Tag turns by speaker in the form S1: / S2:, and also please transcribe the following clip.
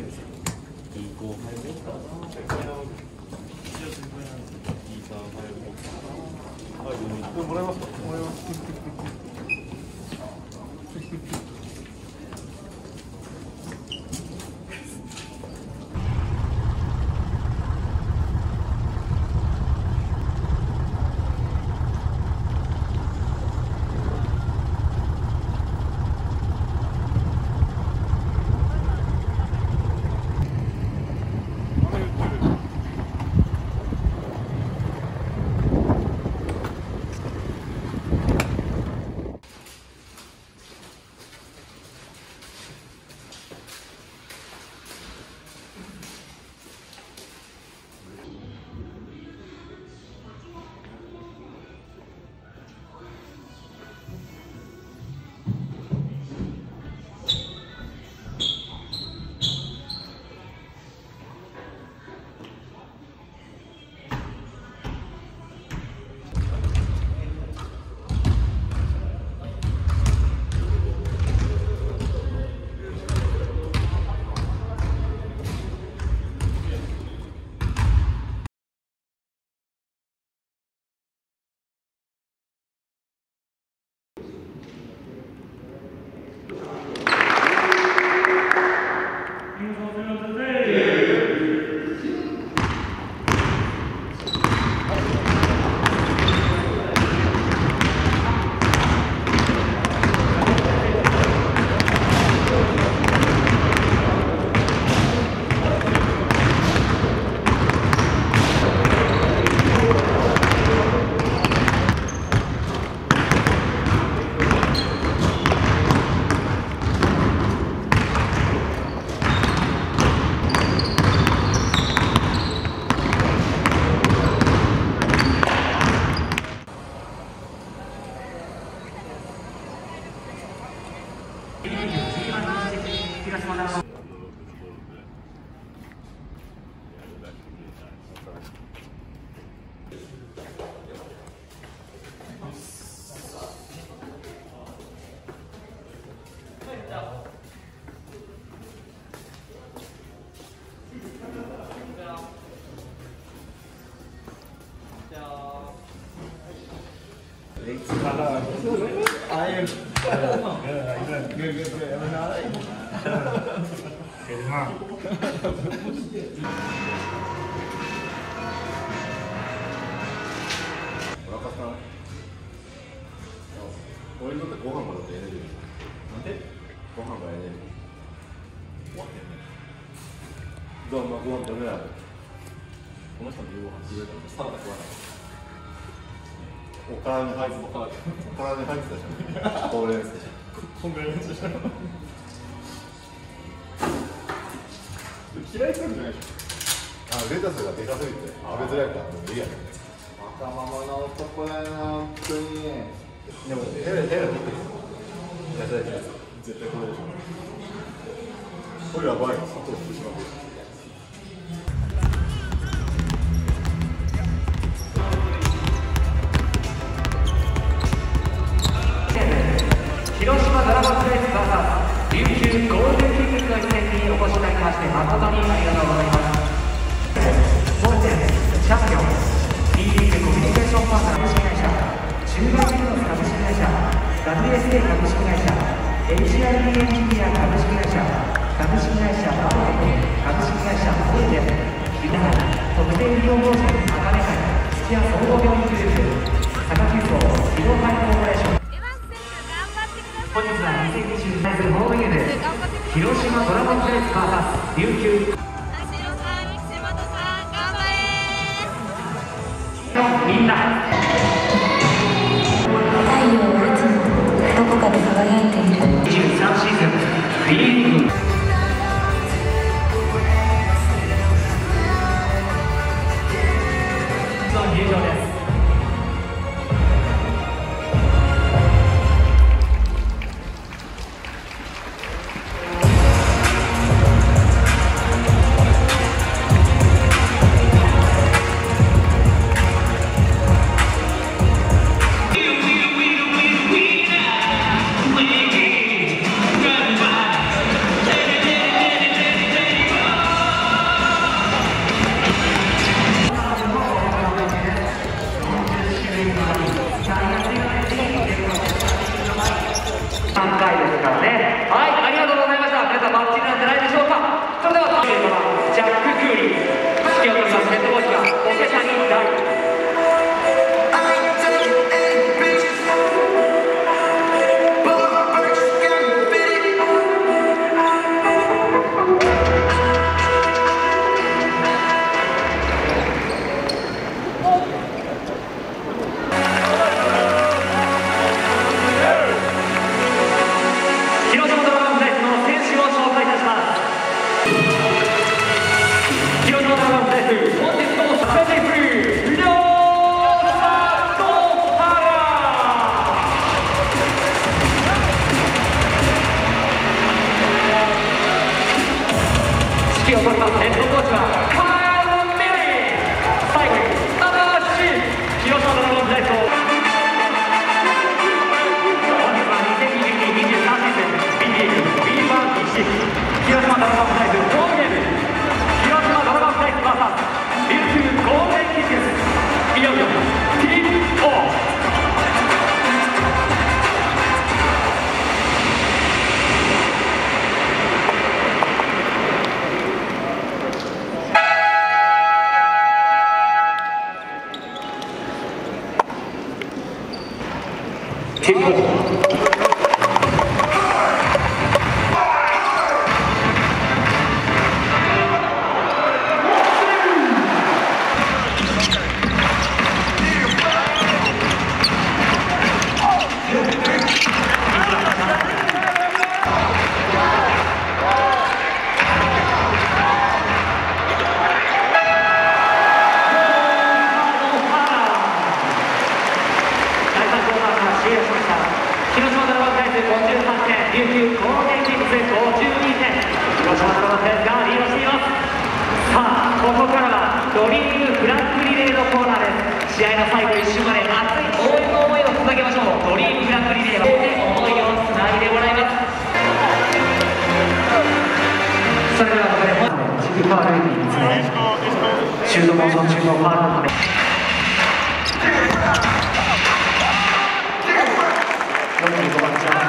S1: 輩
S2: で。す。
S1: いい
S2: い、これもらえますか？もらえます。
S3: 俺にとってご飯もだってエネルギーなんでご飯がエネルギー終わってんねどうもご飯食べないこの人の夕ご飯食べたらサラダ食わないおからに入ってたおからに入ってたじゃんほうれん草じゃん。
S2: こんぐらいのやつじゃん。
S3: 嫌いするんじゃないでしょあレタスがでかすぎて。食べづらいからもういいやねわがままな男だよな本当にでもヘラヘラ見て。野菜のやつ絶対これでしょ。これやばい。砂糖福島。で
S4: 広まして誠にありがとうござい。ます本日チャンピオン B リーグコミュニケーションパートナー株式会社中学ビルド株式会社 WSA 株式会社 HID エンジニア株式会社株式会社バーテック株式会社ホールデン皆さん特定医療法人あかね会土屋総合病院グループ佐賀急行医療ハイコーポレーション本日は2020広島ドラゴンズレース VS 琉球を取りますヘッドコーチは。テンここからはドリームフラッグリレーのコーナーです。試合の最後一瞬まで熱い応援の思いを捧げましょう。ドリームフラッグリレーは思いをつないでもらいますそれではここで本日のチームパワールーティンですね。シュートモーション中のパワールーティン45番チャ